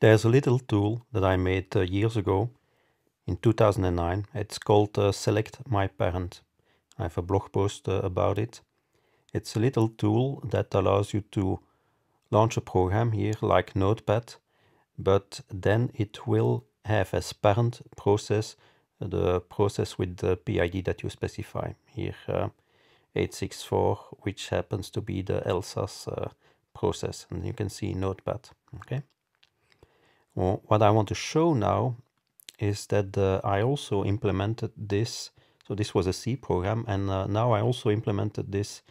There's a little tool that I made uh, years ago in 2009. It's called uh, Select My Parent. I have a blog post uh, about it. It's a little tool that allows you to launch a program here like Notepad, but then it will have as parent process the process with the PID that you specify here, uh, 864, which happens to be the Elsa's uh, process, and you can see Notepad, okay? Well, what I want to show now is that uh, I also implemented this, so this was a C program, and uh, now I also implemented this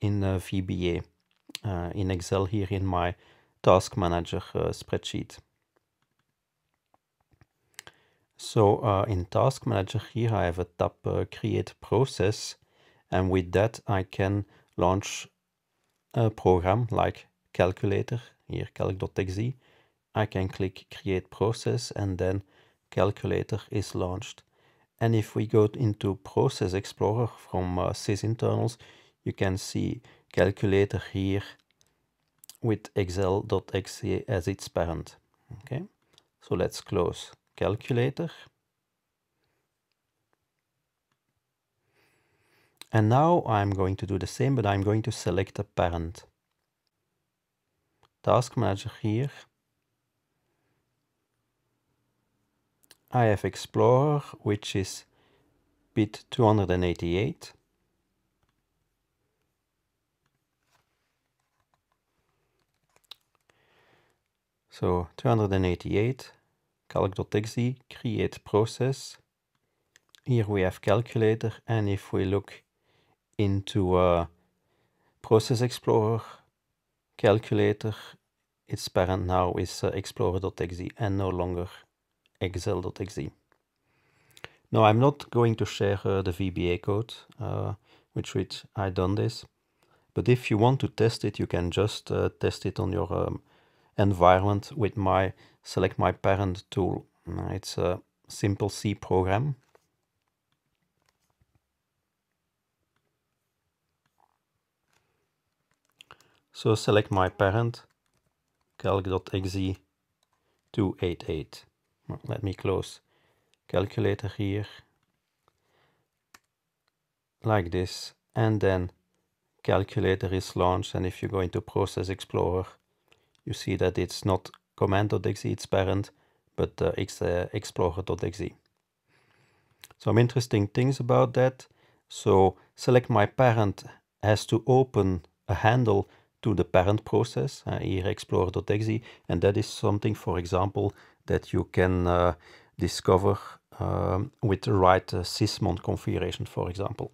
in uh, VBA, uh, in Excel here in my task manager uh, spreadsheet. So uh, in Task Manager here I have a tab Create Process and with that I can launch a program like Calculator, here calc.exe. I can click Create Process and then Calculator is launched. And if we go into Process Explorer from uh, sysinternals, you can see Calculator here with excel.exe as its parent. Okay, so let's close calculator. And now I'm going to do the same, but I'm going to select a parent. Task Manager here. I have Explorer, which is bit 288. So 288 calc.exe, create process. Here we have calculator and if we look into uh, Process Explorer, calculator, its parent now is uh, explorer.exe and no longer excel.exe. Now I'm not going to share uh, the VBA code uh, with which I done this, but if you want to test it, you can just uh, test it on your um, environment with my select my parent tool. It's a simple C program. So select my parent, calc.exe 288. Let me close. Calculator here, like this, and then calculator is launched. And if you go into Process Explorer, you see that it's not command.exe, its parent, but uh, uh, explorer.exe. Some interesting things about that. So select my parent has to open a handle to the parent process, uh, here explorer.exe, and that is something, for example, that you can uh, discover um, with the right uh, sysmon configuration, for example.